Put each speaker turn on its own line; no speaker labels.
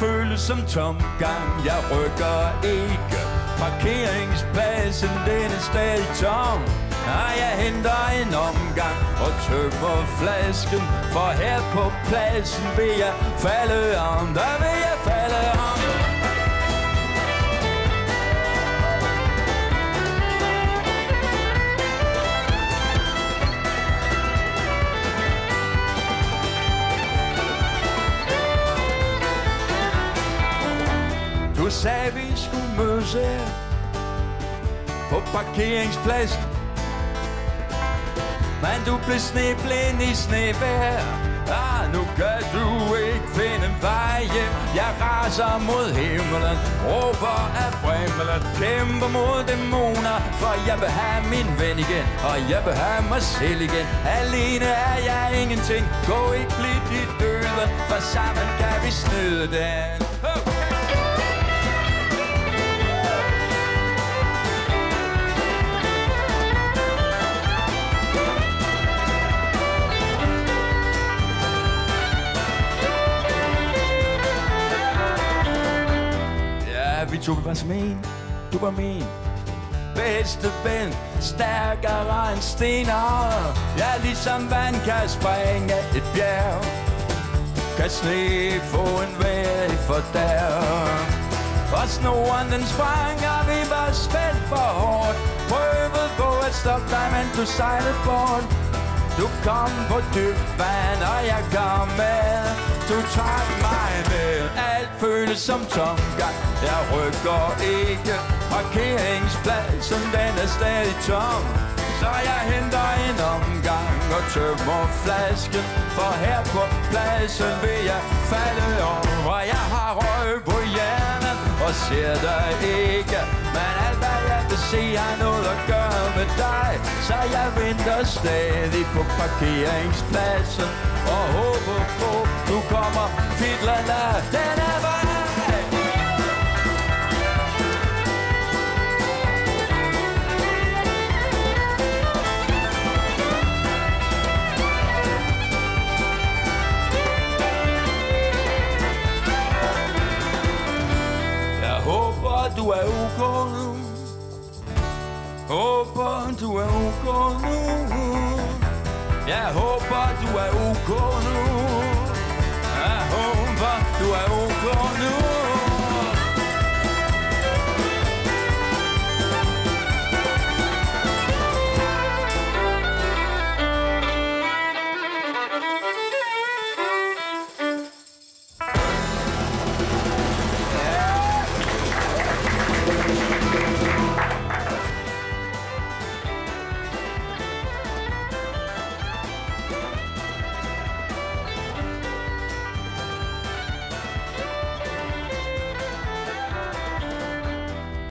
føles som tomgang. Jeg rykker ikke Parkeringspladsen, den er stadig tom. Og jeg henter en omgang og tømmer flasken For her på pladsen vil jeg falde om. Der vil jeg falde om? Du sagde, vi skulle mødes her På parkeringspladsen Men du blev sneblind i snevejr Ah, nu kan du ikke finde vej hjem. Jeg raser mod himlen Råber af brimlen Kæmper mod dæmoner. For jeg vil have min ven igen Og jeg vil have mig selv igen. Alene er jeg ingenting. Gå ikke blidt i døden For sammen kan vi snyde den. To vi var som en. Du var min bedste ven. Stærkere end stener. Ja, ligesom vand kan springe et bjerg. Kan sne få en vej for der. Og snoren den sprang, og vi var spændt for hårdt. Prøvede på at stoppe dig, men du sejlede bort. Du kom på dybt vand, og jeg kom med. Du trak mig med. Alt føles som tomgang. Jeg rykker ikke. Parkeringspladsen, den er stadig tom. Så jeg henter en omgang og tømmer flasken. For her på pladsen vil jeg falde om. Og jeg har røg på hjernen og ser dig ikke. Men alt hvad jeg vil se er nu med dig. Så jeg venter stadig på parkeringspladsen. Og håber på, du kommer fidlerne Den er vej. Jeg håber, du er ok nu. Håber, du er ok nu. Jeg håber, du er ok nu. Jeg håber, du er ok nu.